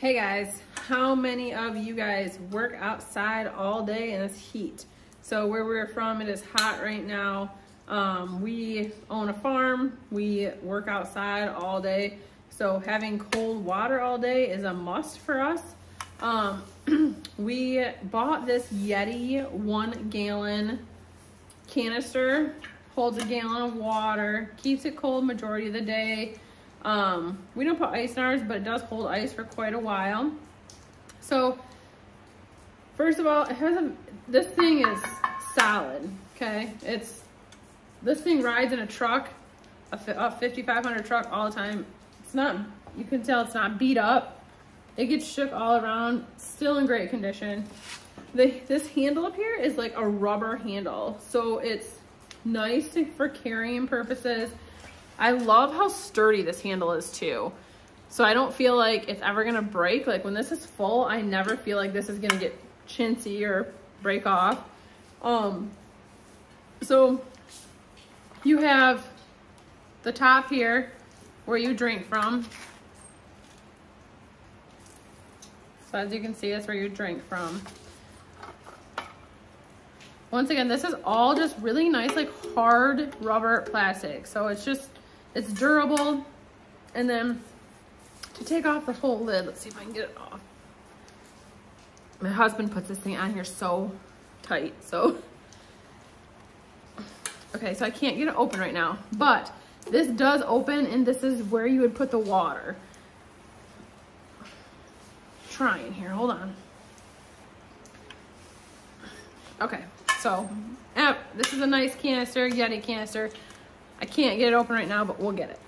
Hey guys, how many of you guys work outside all day in this heat? So where we're from, it is hot right now. Um, we own a farm, we work outside all day. So having cold water all day is a must for us. Um, we bought this Yeti one gallon canister, holds a gallon of water, keeps it cold majority of the day. Um, we don't put ice in ours, but it does hold ice for quite a while. So, first of all, it has a, this thing is solid, okay? It's, this thing rides in a truck, a, a 5500 truck all the time. It's not, you can tell it's not beat up. It gets shook all around, still in great condition. The, this handle up here is like a rubber handle. So it's nice for carrying purposes. I love how sturdy this handle is too. So I don't feel like it's ever gonna break. Like when this is full, I never feel like this is gonna get chintzy or break off. Um, so you have the top here where you drink from. So as you can see, that's where you drink from. Once again, this is all just really nice, like hard rubber plastic. So it's just it's durable. And then to take off the whole lid, let's see if I can get it off. My husband puts this thing on here so tight, so. Okay, so I can't get it open right now, but this does open and this is where you would put the water. Trying here, hold on. Okay, so eh, this is a nice canister, Yeti canister. I can't get it open right now, but we'll get it.